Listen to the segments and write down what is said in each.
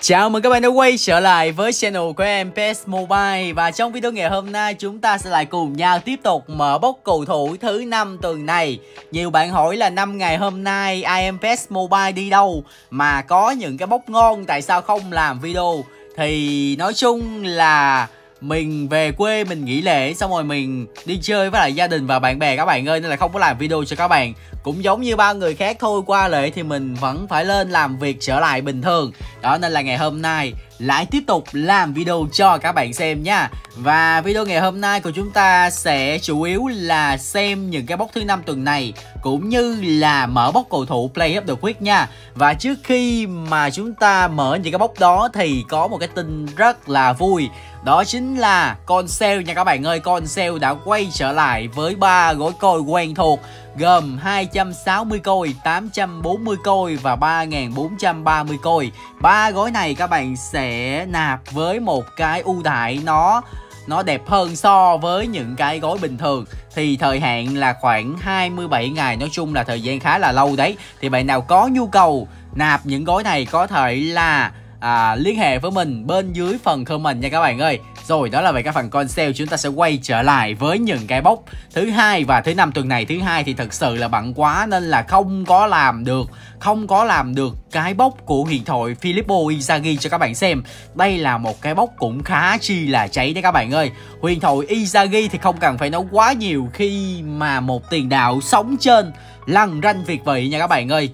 Chào mừng các bạn đã quay trở lại với channel của em PS Mobile. Và trong video ngày hôm nay, chúng ta sẽ lại cùng nhau tiếp tục mở bốc cầu thủ thứ năm tuần này. Nhiều bạn hỏi là năm ngày hôm nay IM PS Mobile đi đâu? Mà có những cái bốc ngon, tại sao không làm video? Thì nói chung là mình về quê mình nghỉ lễ, xong rồi mình đi chơi với lại gia đình và bạn bè các bạn ơi, nên là không có làm video cho các bạn. Cũng giống như bao người khác, thôi qua lễ thì mình vẫn phải lên làm việc trở lại bình thường. Đó, nên là ngày hôm nay lại tiếp tục làm video cho các bạn xem nha. Và video ngày hôm nay của chúng ta sẽ chủ yếu là xem những cái bốc thứ năm tuần này, Cũng như là mở bốc cầu thủ Play of the Week nha. Và trước khi mà chúng ta mở những cái bốc đó thì có một cái tin rất là vui đó chính là con sale nha các bạn ơi Con sale đã quay trở lại với ba gói côi quen thuộc gồm 260 côi, 840 côi và 3430 côi. Ba gói này các bạn sẽ nạp với một cái ưu đãi nó nó đẹp hơn so với những cái gói bình thường thì thời hạn là khoảng 27 ngày nói chung là thời gian khá là lâu đấy thì bạn nào có nhu cầu nạp những gói này có thể là à, liên hệ với mình bên dưới phần comment nha các bạn ơi. Rồi đó là về các phần con sale chúng ta sẽ quay trở lại với những cái bốc thứ hai và thứ năm tuần này. Thứ hai thì thật sự là bận quá nên là không có làm được không có làm được cái bốc của huyền thoại Filippo Inzaghi cho các bạn xem. Đây là một cái bốc cũng khá chi là cháy đấy các bạn ơi. Huyền thoại Inzaghi thì không cần phải nói quá nhiều khi mà một tiền đạo sống trên lăn ranh việt vị nha các bạn ơi.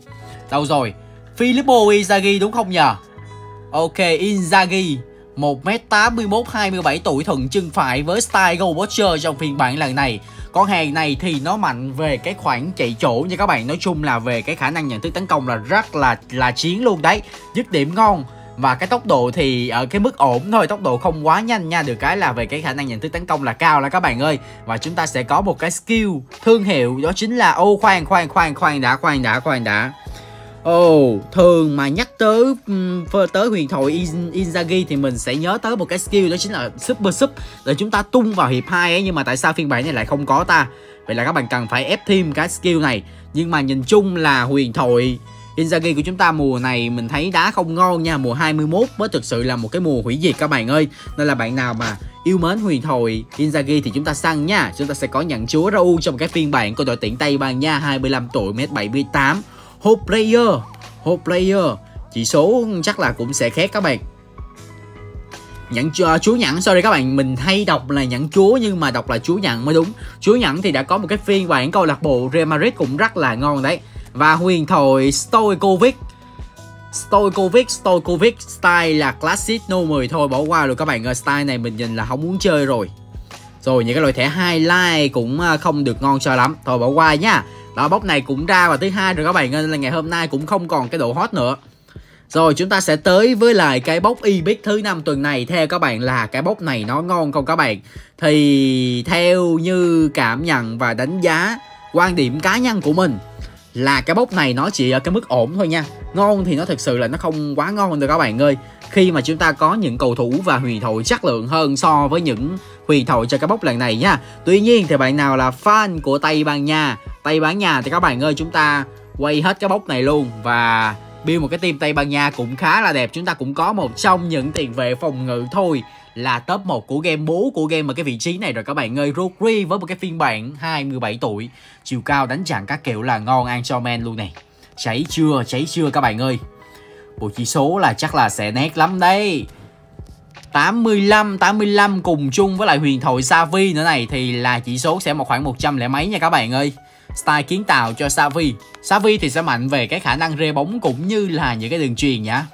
Đâu rồi? Filippo Inzaghi đúng không nhờ? Ok, Inzaghi 1m81 27 tuổi thuận chân phải với style Go Watcher trong phiên bản lần này. Con hàng này thì nó mạnh về cái khoảng chạy chỗ nha các bạn. Nói chung là về cái khả năng nhận thức tấn công là rất là là chiến luôn đấy. Dứt điểm ngon. Và cái tốc độ thì ở cái mức ổn thôi tốc độ không quá nhanh nha. Được cái là về cái khả năng nhận thức tấn công là cao là các bạn ơi. Và chúng ta sẽ có một cái skill thương hiệu đó chính là ô khoan khoan khoan khoan đã khoan đã khoan đã. Ồ, oh, thường mà nhắc tới tới huyền thoại In, Inzaghi thì mình sẽ nhớ tới một cái skill đó chính là Super Sub để chúng ta tung vào hiệp 2 ấy nhưng mà tại sao phiên bản này lại không có ta? Vậy là các bạn cần phải ép thêm cái skill này. Nhưng mà nhìn chung là huyền thoại Inzaghi của chúng ta mùa này mình thấy đá không ngon nha Mùa 21 mới thực sự là một cái mùa hủy diệt các bạn ơi Nên là bạn nào mà yêu mến huyền thoại Inzaghi thì chúng ta săn nha Chúng ta sẽ có nhận chúa Raul trong cái phiên bản của đội tuyển Tây Ban Nha 25 tuổi m78 Hope player. Hope player. Chỉ số chắc là cũng sẽ khác các bạn. Nhẫn uh, à, chúa nhẫn sorry các bạn Mình hay đọc là nhẫn chúa nhưng mà đọc là chúa nhẫn mới đúng. Chúa nhẫn thì đã có một cái phiên bản câu lạc bộ Real Madrid cũng rất là ngon đấy. Và huyền thoại Stoikovic Stoikovic, Stoikovic style là classic no 10 thôi bỏ qua rồi các bạn ơi style này mình nhìn là không muốn chơi rồi. Rồi những cái loại thẻ highlight cũng à, không được ngon cho lắm. Thôi bỏ qua nha đó bốc này cũng ra vào thứ hai rồi các bạn nên là ngày hôm nay cũng không còn cái độ hot nữa. Rồi, chúng ta sẽ tới với lại cái bốc Ibic thứ năm tuần này Theo các bạn là cái bốc này nó ngon không các bạn? Thì theo như cảm nhận và đánh giá Quan điểm cá nhân của mình Là cái bốc này nó chỉ ở cái mức ổn thôi nha. Ngon thì nó thực sự là nó không quá ngon đâu các bạn ơi. Khi mà chúng ta có những cầu thủ và huyền thoại chất lượng hơn so với những huyền thoại cho cái bốc lần này nha Tuy nhiên thì bạn nào là fan của Tây Ban Nha, Tây Ban Nha thì các bạn ơi, chúng ta quay hết cái bốc này luôn và build một cái team Tây Ban Nha cũng khá là đẹp. Chúng ta cũng có một trong những tiền vệ phòng ngự thôi là top 1 của game, bố của game ở cái vị trí này rồi các bạn ơi. Rodri với một cái phiên bản 27 tuổi, chiều cao đánh chặn các kiểu là ngon ăn cho men luôn này. Cháy chưa? Cháy chưa các bạn ơi? Bộ chỉ số là chắc là sẽ nét lắm đây. 85 85 cùng chung với lại huyền thoại Savi nữa này, thì là chỉ số sẽ một khoảng 100 lẻ mấy nha các bạn ơi. Style kiến tạo cho Savi. Savi thì sẽ mạnh về cái khả năng rê bóng cũng như là những cái đường truyền nhá.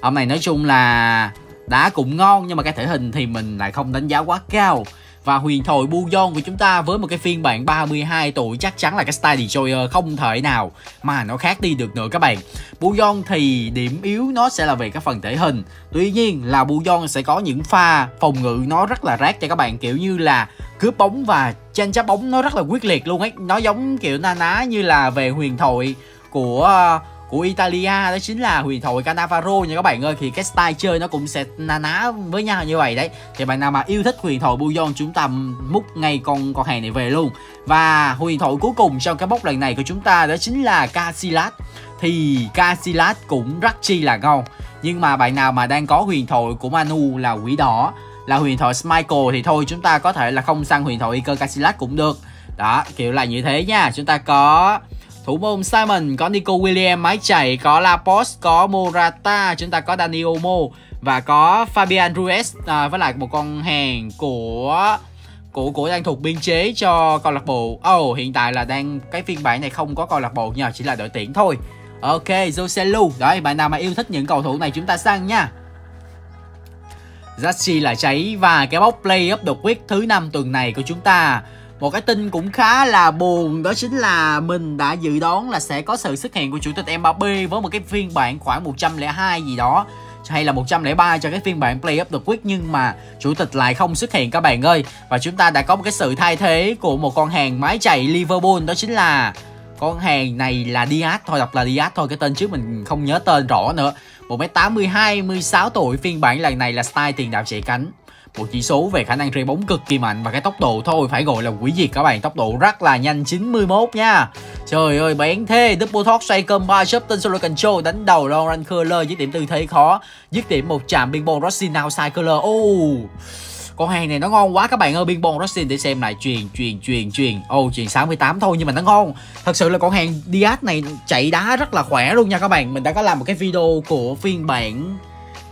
Ông này nói chung là đá cũng ngon nhưng mà cái thể hình thì mình lại không đánh giá quá cao và huyền thoại bujon của chúng ta với một cái phiên bản 32 tuổi chắc chắn là cái style destroyer không thể nào mà nó khác đi được nữa các bạn. bujon thì điểm yếu nó sẽ là về cái phần thể hình. Tuy nhiên là bujon sẽ có những pha phòng ngự nó rất là rác cho các bạn, kiểu như là cướp bóng và tranh chấp bóng nó rất là quyết liệt luôn ấy. Nó giống kiểu na ná như là về huyền thoại của của Italia, đó chính là huyền thoại Cannavaro nha các bạn ơi. Thì cái style chơi nó cũng sẽ na ná với nhau như vậy đấy. Thì bạn nào mà yêu thích huyền thoại Buyon chúng ta múc ngay con con hàng này về luôn. Và huyền thoại cuối cùng trong cái bốc lần này của chúng ta, đó chính là Casillas. Thì Casillas cũng rất chi là ngon. Nhưng mà bạn nào mà đang có huyền thoại của Manu là quỷ đỏ, là huyền thoại Michael thì thôi, chúng ta có thể là không săn huyền thoại Iker Casillas cũng được. Đó, kiểu là như thế nha. Chúng ta có thủ môn Simon có Nico William máy chảy có Laporte có Morata chúng ta có Dani Olmo và có Fabian Ruiz à, với lại một con hàng của của của đang thuộc biên chế cho câu lạc bộ. Oh, hiện tại là đang cái phiên bản này không có câu lạc bộ nha, chỉ là đội tuyển thôi. Ok, Joselu. Đấy, bạn nào mà yêu thích những cầu thủ này chúng ta sang nha. Zachi là cháy và cái bốc play up đột quyết thứ năm tuần này của chúng ta một cái tin cũng khá là buồn, đó chính là mình đã dự đoán là sẽ có sự xuất hiện của chủ tịch Mbappe với một cái phiên bản khoảng 102 gì đó, hay là 103 cho cái phiên bản Play of the Week nhưng mà chủ tịch lại không xuất hiện các bạn ơi. Và chúng ta đã có một cái sự thay thế của một con hàng máy chạy Liverpool, đó chính là con hàng này là Diaz, thôi đọc là Diaz thôi, cái tên trước mình không nhớ tên rõ nữa. 1m82 16 tuổi, phiên bản lần này là style tiền đạo chạy cánh một chỉ số về khả năng rê bóng cực kỳ mạnh và cái tốc độ thôi phải gọi là quỷ diệt các bạn. Tốc độ rất là nhanh 91 nha. Trời ơi bén thế. Double talk xoay combo shop tên solo control đánh đầu Lauren Curler dứt điểm tư thế khó. Dứt điểm một chạm biên ball Rossin outside Curler oh con hàng này nó ngon quá các bạn ơi. Biên bon Rossin để xem lại truyền truyền truyền truyền. Ô oh, truyền 68 thôi nhưng mà nó ngon. Thật sự là con hàng Diaz này chạy đá rất là khỏe luôn nha các bạn. Mình đã có làm một cái video của phiên bản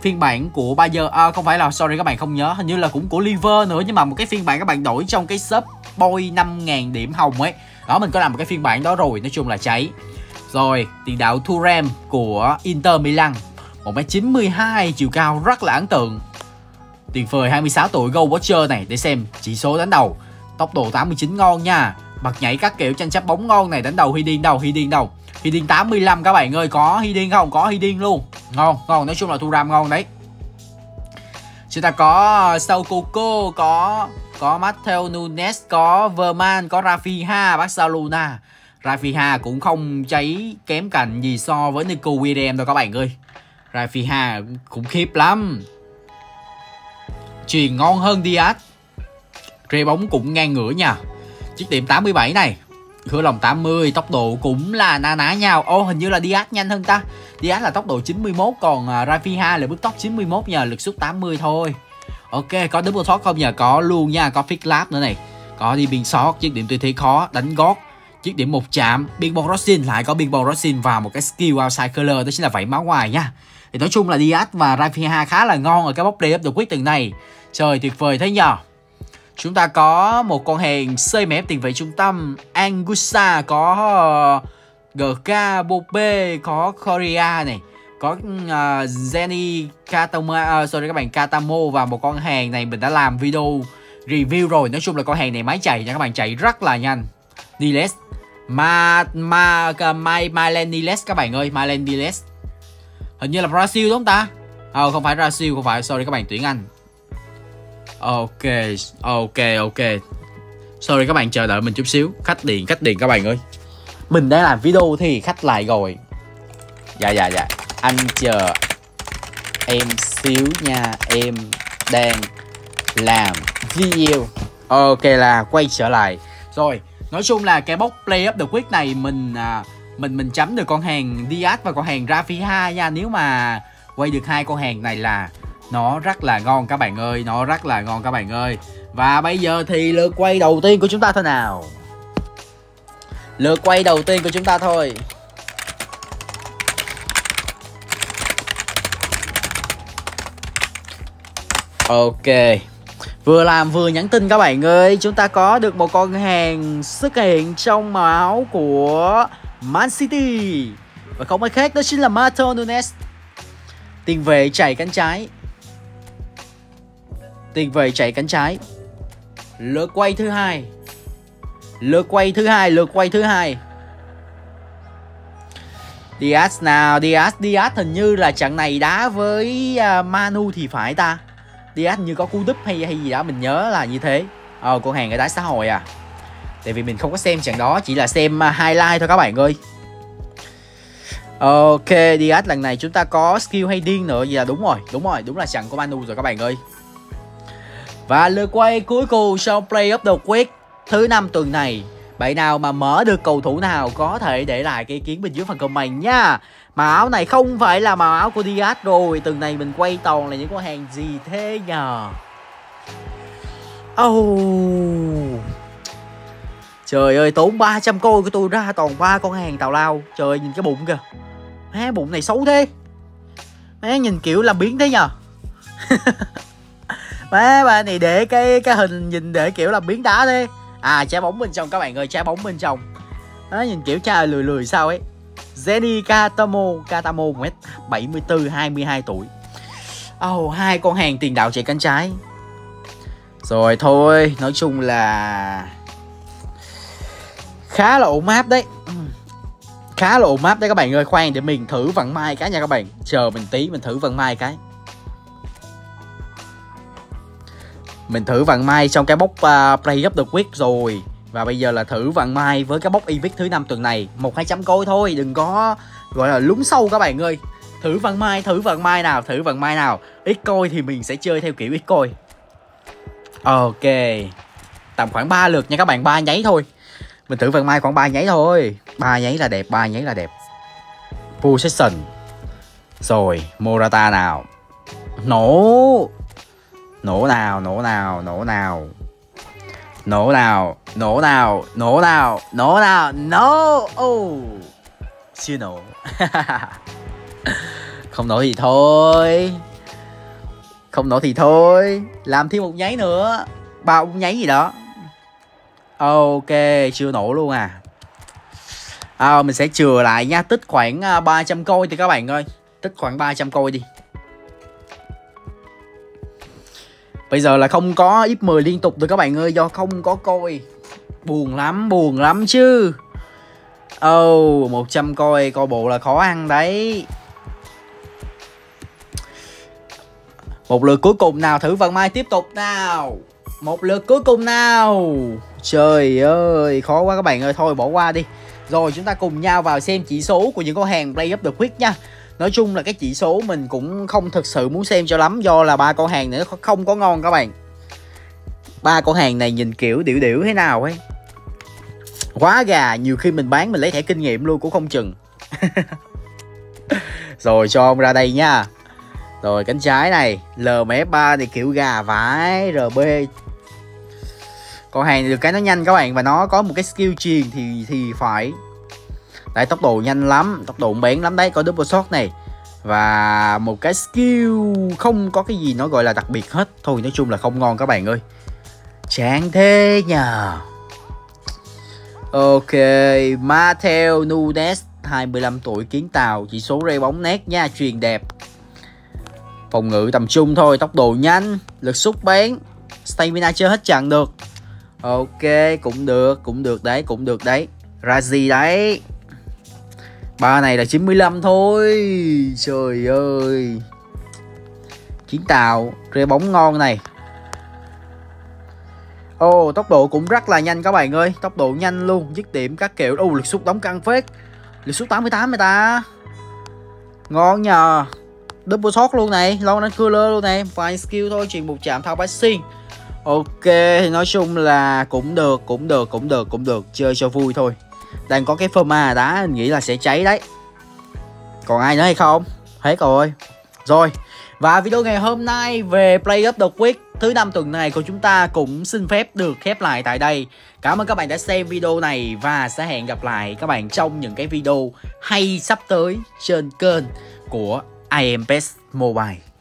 phiên bản của Bayer. À, không phải là sorry các bạn không nhớ hình như là cũng của Liver nữa nhưng mà một cái phiên bản các bạn đổi trong cái shop boy 5.000 điểm hồng ấy. Đó mình có làm một cái phiên bản đó rồi nói chung là cháy. Rồi tiền đạo Thuram của Inter Milan. 1m92 chiều cao rất là ấn tượng. Tiền phơi 26 tuổi Go Watcher này để xem chỉ số đánh đầu. Tốc độ 89 ngon nha. Mặt nhảy các kiểu tranh chấp bóng ngon này đánh đầu Hidin đâu Hidin đâu. Hidin 85 các bạn ơi có Hidin không? Có Hidin luôn ngon ngon, nói chung là thu ram ngon đấy. Chúng ta có ờ, sau Coco có có Matteo Nunes, có Verman, có Rafinha Barcelona Rafinha cũng không cháy kém cạnh gì so với Nico Williams đâu các bạn ơi. Rafinha khủng khiếp lắm. Truyền ngon hơn Diaz. Rê bóng cũng ngang ngửa nha. Chiếc điểm 87 này. Khứa lòng 80 Tốc độ cũng là na ná nhau. Ô hình như là Diaz nhanh hơn ta. Diaz là tốc độ 91 Còn uh, là bước tốc 91 nhờ lực suất 80 thôi. Ok có double thoát không? Nhờ Có luôn nha Có fix lap nữa này. Có đi biên sót Chiếc điểm tôi thấy khó Đánh gót Chiếc điểm một chạm. Biên ball Rossin lại có biên ball Rossin và một cái skill outside color Đó chính là vẩy máu ngoài nha. Thì nói chung là Diaz và Rafiha khá là ngon Ở cái bốc play up the quyết từng này. Trời tuyệt vời thế nhờ. Chúng ta có một con hàng CMF tiền vệ trung tâm. Angusa Có ờ, GK Bope Có Korea này Có uh, Jenny Katama uh, Sorry các bạn Katamo Và một con hàng này mình đã làm video review rồi. Nói chung là con hàng này máy chạy nha các bạn Chạy rất là nhanh. Niles Ma Ma My Mylen Niles các bạn ơi Mylen Niles. Hình như là Brazil đúng không ta? Ờ không phải Brazil không phải sorry các bạn tuyển Anh. Ok, ok, ok. Sorry các bạn chờ đợi mình chút xíu. Khách điện, khách điện các bạn ơi. Mình đang làm video thì khách lại rồi Dạ, dạ, dạ. Anh chờ em xíu nha. Em đang làm video. Ok là quay trở lại. Rồi, nói chung là cái box play up the quick này Mình à, mình mình chấm được con hàng Diaz và con hàng Rafinha nha. Nếu mà quay được hai con hàng này là nó rất là ngon các bạn ơi, nó rất là ngon các bạn ơi. Và bây giờ thì lượt quay đầu tiên của chúng ta thôi nào. Lượt quay đầu tiên của chúng ta thôi. Ok. Vừa làm vừa nhắn tin các bạn ơi, chúng ta có được một con hàng xuất hiện trong màu áo của Man City. Và không ai khác đó chính là Mato Nunes. Tiền vệ chạy cánh trái. Tiền vệ chạy cánh trái. Lượt quay thứ hai. Lượt quay thứ hai Lượt quay thứ hai. Diaz nào? Diaz Diaz hình như là trận này đá với uh, Manu thì phải ta. Diaz như có cú đúp hay hay gì đó mình nhớ là như thế. Ờ con hàng ở đá xã hội à. Tại vì mình không có xem trận đó Chỉ là xem à, highlight thôi các bạn ơi. Ok Diaz lần này chúng ta có skill hay điên nữa gì là đúng rồi Đúng rồi đúng là trận của Manu rồi các bạn ơi và lượt quay cuối cùng sau Play of the Week thứ năm tuần này. vậy nào mà mở được cầu thủ nào có thể để lại cái ý kiến bên dưới phần comment nha. Màu áo này không phải là màu áo của Diaz rồi Tuần này mình quay toàn là những con hàng gì thế nhờ? Oh Trời ơi tốn 300 coi của tôi ra toàn ba con hàng tào lao. Trời ơi, nhìn cái bụng kìa. Má bụng này xấu thế. Má nhìn kiểu làm biến thế nhờ. Má bà này để cái cái hình nhìn để kiểu là biến đá thế. À trái bóng bên trong các bạn ơi trái bóng bên trong. Đó nhìn kiểu cha lười lười sao ấy. Jenny Katamo Katamo 1m74 22 tuổi. Oh, hai con hàng tiền đạo chạy cánh trái. Rồi thôi Nói chung là Khá là ổn áp đấy. Khá là ổn áp đấy các bạn ơi. Khoan để mình thử vận mai cái nha các bạn. Chờ mình tí mình thử vận mai cái. Mình thử vận mai trong cái bốc uh, Play Up The Quick rồi. Và bây giờ là thử vận mai với cái bốc Evic thứ năm tuần này. Một hai trăm coi thôi Đừng có gọi là lúng sâu các bạn ơi. Thử vận mai, thử vận mai nào, thử vận mai nào. Ít coi thì mình sẽ chơi theo kiểu ít coi. Ok. Tầm khoảng 3 lượt nha các bạn, ba nháy thôi. Mình thử vận mai khoảng 3 nháy thôi. Ba nháy là đẹp, ba nháy là đẹp. Possession. Rồi, Morata nào? Nổ. Nổ nào, nổ nào, nổ nào. Nổ nào, nổ nào, nổ nào, nổ nào, nổ. Oh. Chưa nổ. Không nổ thì thôi. Không nổ thì thôi. Làm thêm một nháy nữa. Ba ông nháy gì đó. Ok, chưa nổ luôn à. À, Mình sẽ chừa lại nha. Tích khoảng à, 300 trăm coi thì các bạn ơi. Tích khoảng 300 coi đi. Bây giờ là không có ít 10 liên tục rồi các bạn ơi Do không có coi. Buồn lắm, buồn lắm chứ. Oh, 100 coi coi bộ là khó ăn đấy. Một lượt cuối cùng nào thử vận mai tiếp tục nào. Một lượt cuối cùng nào. Trời ơi khó quá các bạn ơi Thôi bỏ qua đi. Rồi chúng ta cùng nhau vào xem chỉ số của những con hàng Play Up The Quick nha. Nói chung là cái chỉ số mình cũng không thực sự muốn xem cho lắm, Do là ba con hàng này nó không có ngon các bạn. Ba con hàng này nhìn kiểu điệu điệu thế nào ấy. Quá gà, nhiều khi mình bán mình lấy thẻ kinh nghiệm luôn cũng không chừng. Rồi cho ông ra đây nha. Rồi cánh trái này LMF3 thì kiểu gà vãi RB con hàng được cái nó nhanh các bạn và nó có một cái skill truyền thì thì phải đấy tốc độ nhanh lắm tốc độ bén lắm đấy có double shot này. Và một cái skill không có cái gì nó gọi là đặc biệt hết. Thôi nói chung là không ngon các bạn ơi. Chán thế nhờ. Ok, Mateo Nunes 25 tuổi kiến tàu Chỉ số rê bóng nét nha, truyền đẹp. Phòng ngự tầm trung thôi Tốc độ nhanh, lực xúc bén. Stamina chưa hết chặn được. Ok, cũng được, cũng được đấy, cũng được đấy. Ra gì đấy. Ba này là 95 thôi. Trời ơi. Chiến tàu, rê bóng ngon này. Ồ, oh, tốc độ cũng rất là nhanh các bạn ơi. Tốc độ nhanh luôn, dứt điểm các kiểu. Ồ, oh, lực sút đóng căng phết. Lực sút 88 người ta. Ngon nhờ. Double shot luôn này, long đánh cooler luôn này. Vài skill thôi, chuyển một chạm thao passing. Ok, thì nói chung là cũng được, cũng được, cũng được, cũng được. Chơi cho vui thôi. Đang có cái forma đá, mình nghĩ là sẽ cháy đấy Còn ai nữa hay không? Hết rồi Rồi, và video ngày hôm nay về Play Up The Quick thứ năm tuần này của chúng ta cũng xin phép được khép lại tại đây. Cảm ơn các bạn đã xem video này và sẽ hẹn gặp lại các bạn trong những cái video hay sắp tới trên kênh của IMPS Mobile.